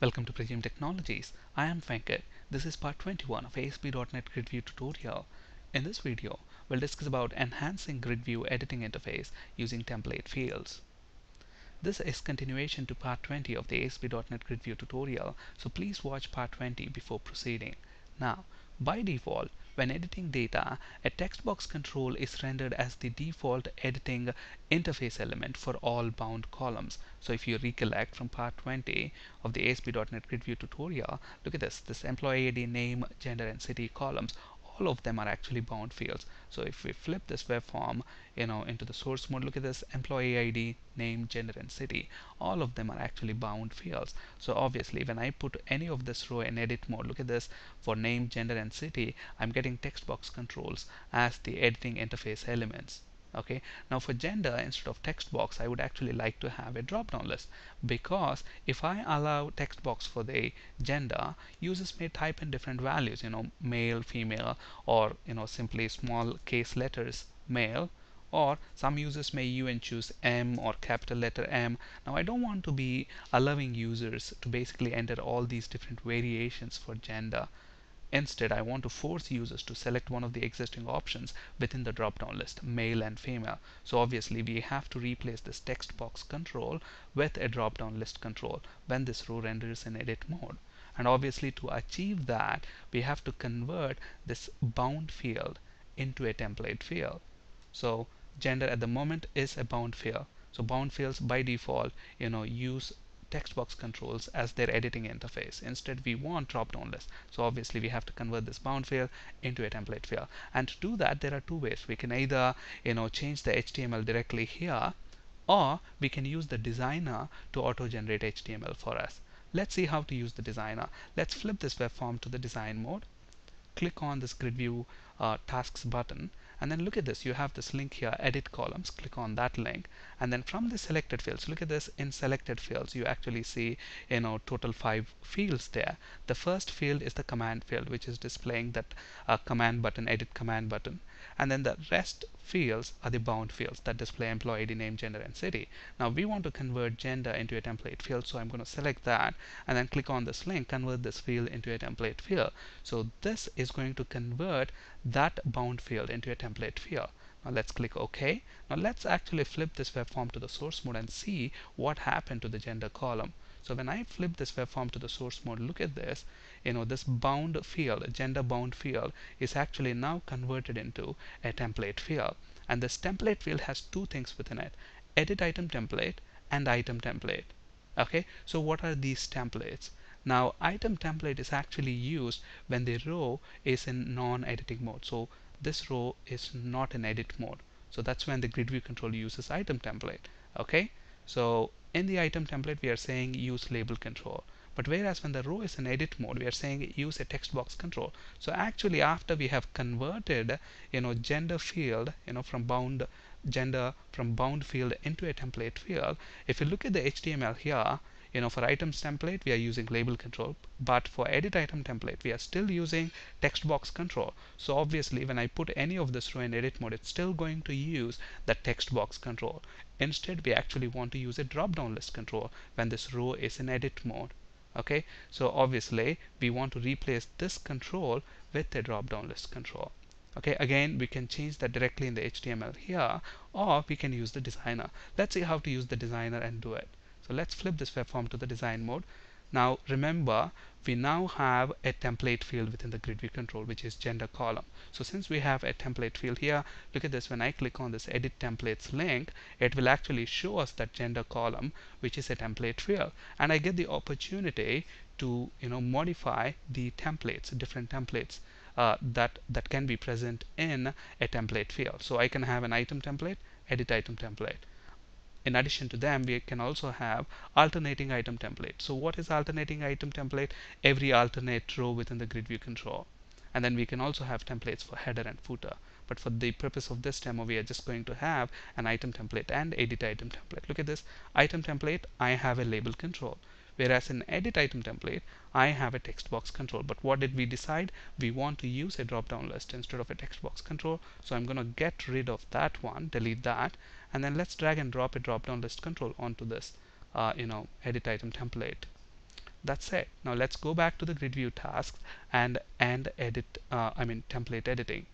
Welcome to Pragim Technologies. I am Venkat. This is part 21 of ASP.NET Grid View tutorial. In this video, we'll discuss about enhancing Grid View editing interface using template fields. This is continuation to part 20 of the ASP.NET Grid View tutorial, so please watch part 20 before proceeding. Now, by default, when editing data, a text box control is rendered as the default editing interface element for all bound columns. So if you recollect from part 20 of the ASP.NET Grid View tutorial, look at this, this employee ID, name, gender and city columns all of them are actually bound fields. So if we flip this web form, you know, into the source mode, look at this employee ID, name, gender, and city. All of them are actually bound fields. So obviously, when I put any of this row in edit mode, look at this for name, gender, and city, I'm getting text box controls as the editing interface elements okay now for gender instead of text box I would actually like to have a drop down list because if I allow text box for the gender users may type in different values you know male female or you know simply small case letters male or some users may even choose M or capital letter M. Now I don't want to be allowing users to basically enter all these different variations for gender. Instead, I want to force users to select one of the existing options within the drop-down list, male and female. So obviously, we have to replace this text box control with a drop-down list control when this row renders in edit mode. And obviously, to achieve that, we have to convert this bound field into a template field. So gender at the moment is a bound field. So bound fields by default, you know, use text box controls as their editing interface. Instead, we want drop-down list. So obviously, we have to convert this bound field into a template field. And to do that, there are two ways. We can either, you know, change the HTML directly here, or we can use the designer to auto-generate HTML for us. Let's see how to use the designer. Let's flip this web form to the design mode. Click on this grid view uh, tasks button and then look at this. You have this link here edit columns. Click on that link. And then from the selected fields look at this. In selected fields you actually see you know total five fields there. The first field is the command field which is displaying that uh, command button edit command button. And then the rest fields are the bound fields that display employee ID name gender and city now we want to convert gender into a template field so I'm going to select that and then click on this link convert this field into a template field so this is going to convert that bound field into a template field now let's click OK. Now let's actually flip this web form to the source mode and see what happened to the gender column. So when I flip this web form to the source mode, look at this. You know, this bound field, gender bound field, is actually now converted into a template field. And this template field has two things within it, edit item template and item template. Okay, so what are these templates? Now, item template is actually used when the row is in non-editing mode. So this row is not in edit mode. So that's when the grid view control uses item template. Okay, so in the item template we are saying use label control. But whereas when the row is in edit mode, we are saying use a text box control. So actually, after we have converted, you know, gender field, you know, from bound gender from bound field into a template field, if you look at the HTML here, you know for items template we are using label control. But for edit item template we are still using text box control. So obviously when I put any of this row in edit mode it's still going to use the text box control. Instead we actually want to use a drop down list control when this row is in edit mode okay? So obviously we want to replace this control with a drop down list control. Okay? Again we can change that directly in the HTML here or we can use the designer. Let's see how to use the designer and do it. So let's flip this web form to the design mode. Now remember, we now have a template field within the grid view control, which is gender column. So since we have a template field here, look at this, when I click on this edit templates link, it will actually show us that gender column, which is a template field. And I get the opportunity to you know modify the templates, different templates. Uh, that that can be present in a template field. So I can have an item template, edit item template in addition to them we can also have alternating item template. So what is alternating item template? Every alternate row within the grid view control. And then we can also have templates for header and footer. But for the purpose of this demo we are just going to have an item template and edit item template. Look at this. Item template I have a label control whereas in edit item template I have a text box control. But what did we decide? We want to use a drop down list instead of a text box control. So I'm gonna get rid of that one delete that and then let's drag and drop a drop down list control onto this uh, you know edit item template. That's it. Now let's go back to the grid view tasks and and edit uh, I mean template editing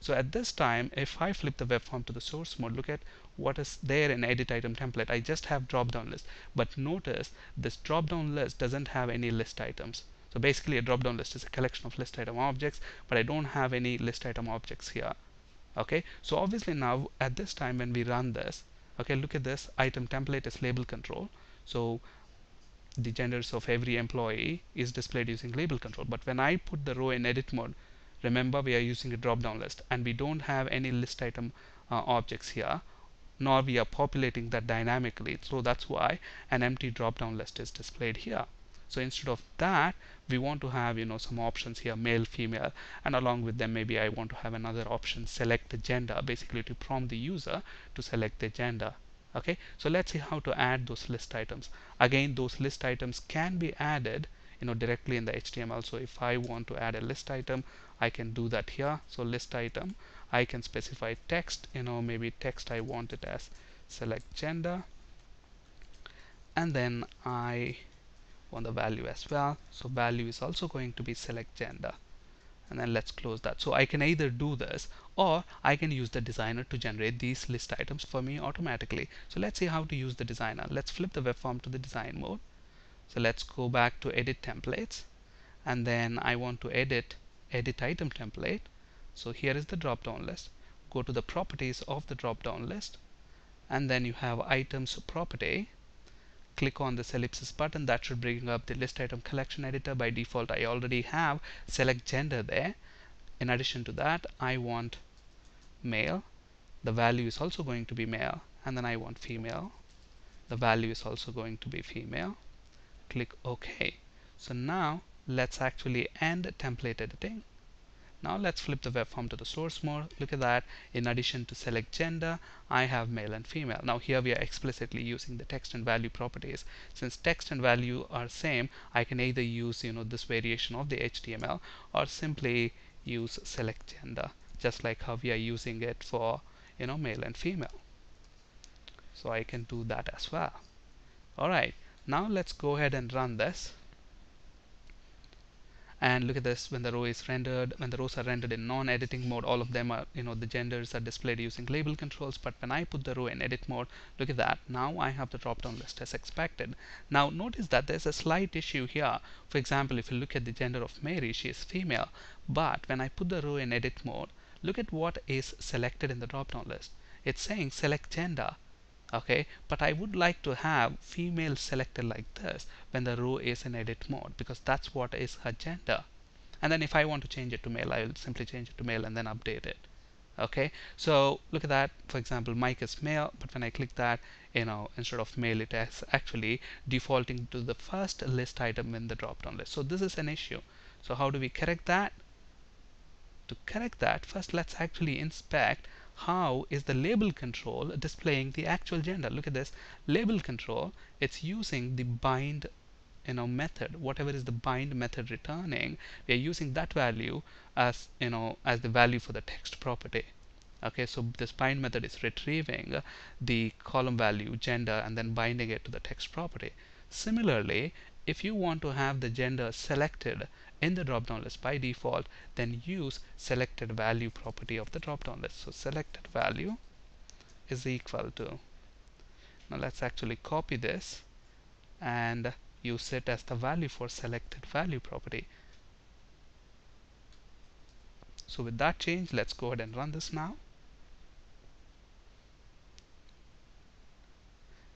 so at this time if I flip the web form to the source mode look at what is there in edit item template. I just have drop down list. But notice this drop down list doesn't have any list items. So basically a drop down list is a collection of list item objects but I don't have any list item objects here. Okay? So obviously now at this time when we run this okay look at this item template is label control. So the genders of every employee is displayed using label control. But when I put the row in edit mode remember we are using a drop down list and we don't have any list item uh, objects here nor we are populating that dynamically. So that's why an empty drop down list is displayed here. So instead of that we want to have you know some options here male female and along with them maybe I want to have another option select the gender basically to prompt the user to select the gender. Okay? So let's see how to add those list items. Again those list items can be added you know directly in the HTML so if I want to add a list item I can do that here. So list item I can specify text you know maybe text I want it as select gender. And then I want the value as well. So value is also going to be select gender. And then let's close that. So I can either do this or I can use the designer to generate these list items for me automatically. So let's see how to use the designer. Let's flip the web form to the design mode. So let's go back to edit templates. And then I want to edit edit item template. So here is the drop down list. Go to the properties of the drop down list. And then you have items property. Click on this ellipsis button. That should bring up the list item collection editor. By default I already have select gender there. In addition to that I want male. The value is also going to be male. And then I want female. The value is also going to be female. Click OK. So now let's actually end template editing now let's flip the web form to the source mode. Look at that. In addition to select gender, I have male and female. Now here we are explicitly using the text and value properties. Since text and value are same, I can either use you know this variation of the HTML or simply use select gender, just like how we are using it for you know male and female. So I can do that as well. Alright, now let's go ahead and run this and look at this when the row is rendered when the rows are rendered in non-editing mode all of them are you know the genders are displayed using label controls. But when I put the row in edit mode look at that. Now I have the drop down list as expected. Now notice that there's a slight issue here. For example if you look at the gender of Mary she is female. But when I put the row in edit mode look at what is selected in the drop down list. It's saying select gender okay? But I would like to have female selected like this when the row is in edit mode because that's what is her gender. And then if I want to change it to male I will simply change it to male and then update it okay? So look at that. For example Mike is male but when I click that you know instead of male it is actually defaulting to the first list item in the drop down list. So this is an issue. So how do we correct that? To correct that first let's actually inspect how is the label control displaying the actual gender? Look at this. Label control it's using the bind you know method. Whatever is the bind method returning we are using that value as you know as the value for the text property. Okay so this bind method is retrieving the column value gender and then binding it to the text property. Similarly if you want to have the gender selected in the drop down list by default then use selected value property of the drop down list. So selected value is equal to now let's actually copy this and use it as the value for selected value property. So with that change let's go ahead and run this now.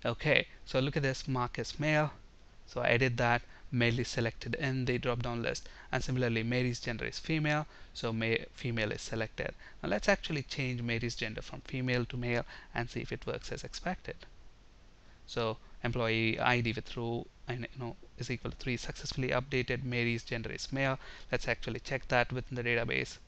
Okay so look at this mark as male so I edit that male is selected in the drop down list. And similarly Mary's gender is female so May female is selected. Now let's actually change Mary's gender from female to male and see if it works as expected. So employee ID with row and you know is equal to 3 successfully updated Mary's gender is male. Let's actually check that within the database.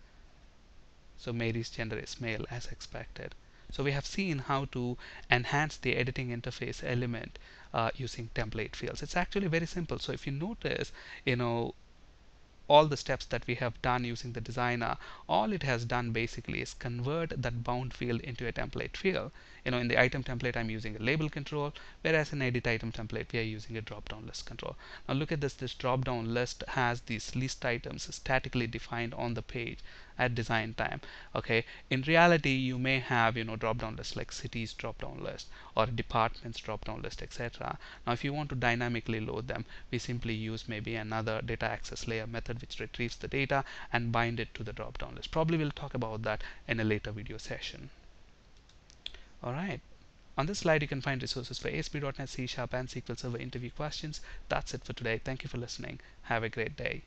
So Mary's gender is male as expected so we have seen how to enhance the editing interface element uh, using template fields. It's actually very simple. So if you notice, you know, all the steps that we have done using the designer all it has done basically is convert that bound field into a template field you know in the item template I'm using a label control whereas in edit item template we are using a drop down list control now look at this this drop down list has these list items statically defined on the page at design time okay? In reality you may have you know drop down lists like cities drop down list or departments drop down list etc now if you want to dynamically load them we simply use maybe another data access layer method which retrieves the data and bind it to the drop down list. Probably we'll talk about that in a later video session. Alright on this slide you can find resources for ASP.NET C Sharp and SQL Server interview questions. That's it for today. Thank you for listening. Have a great day